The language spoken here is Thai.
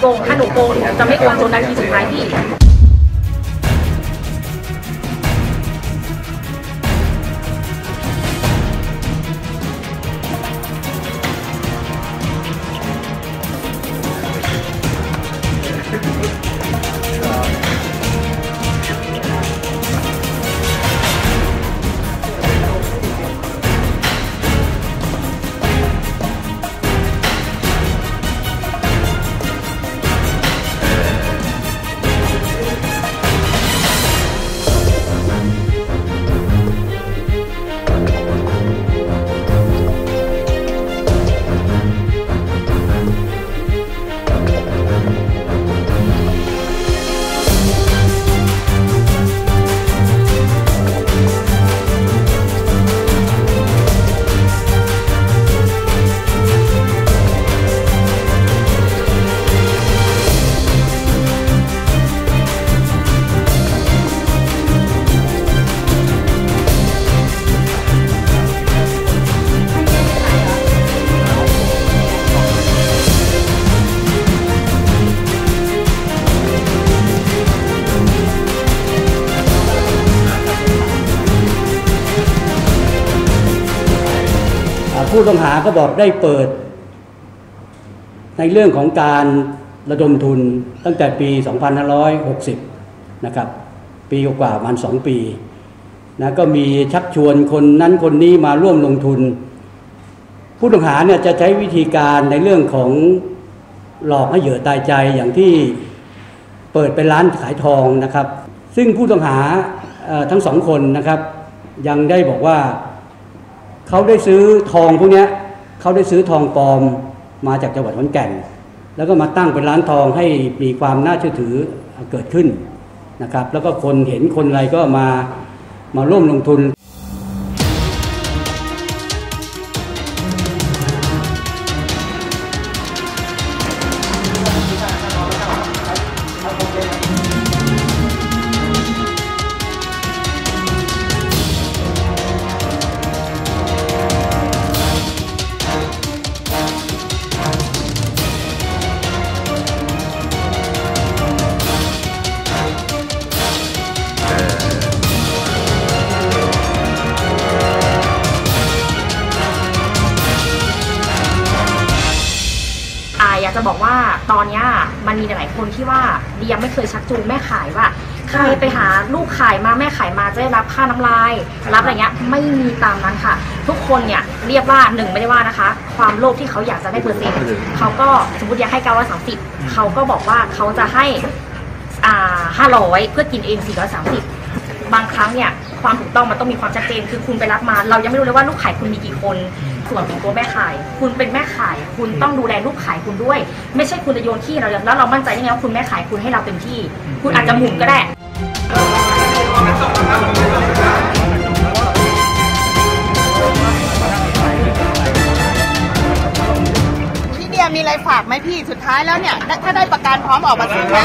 โกง ถ้าหนูโกงหนูจะไม่โกงจนนาทีสุดท้ายพี่ ผู้ต้องหาก็บอกได้เปิด ในเรื่องของการระดมทุนตั้งแต่ปี 2560 นะครับ ปีกว่าๆประมัน2ปีนะก็มีชักชวนคนนั้นคนนี้มาร่วมลงทุน ผู้ต้องหาเนี่ยจะใช้วิธีการในเรื่องของหลอกให้เหยื่อตายใจอย่างที่เปิดเป็นร้านขายทองนะครับ ซึ่งผู้ต้องหาทั้งสองคนนะครับ ยังได้บอกว่า เขาได้ซื้อทองพวกนี้เขาได้ซื้อทองปลอมมาจากจังหวัดขอนแก่น แล้วก็มาตั้งเป็นร้านทองให้มีความน่าเชื่อถือเกิดขึ้นนะครับ แล้วก็คนเห็นคนอะไรก็มามาร่วมลงทุน อ่าอยากจะบอกว่าตอนเนี้ยมันมีหลายๆคนที่ว่าเดียไม่เคยชักจูงแม่ขายว่าใครไปหาลูกขายมาแม่ขายมาจะได้รับค่าน้ำลาย รับอะไรเงี้ยไม่มีตามนั้นค่ะ ทุกคนเนี่ยเรียกว่าหนึ่งไม่ได้ว่านะคะ ความโลภที่เขาอยากจะได้เปอร์เซ็นต์เขาก็สมมติอยากให้930เขาก็บอกว่าเขาจะให้อ่า500เพื่อกินเอง430บางครั้งเนี่ยความถูกต้องมันต้องมีความชัดเจนคือคุณไปรับมา เรายังไม่รู้เลยว่าลูกขายคุณมีกี่คน ส่วนของตัวแม่ขาย คุณเป็นแม่ขาย คุณต้องดูแลลูกขายคุณด้วย ไม่ใช่คุณจะโยนที่เราแล้วเรามั่นใจยังไงว่าคุณแม่ขายคุณให้เราเต็มที่ คุณอาจจะหมุนก็ได้พี่เดียมีอะไรฝากไหมพี่สุดท้ายแล้วเนี่ย ถ้าได้ประกันพร้อมออกมาถึงไหม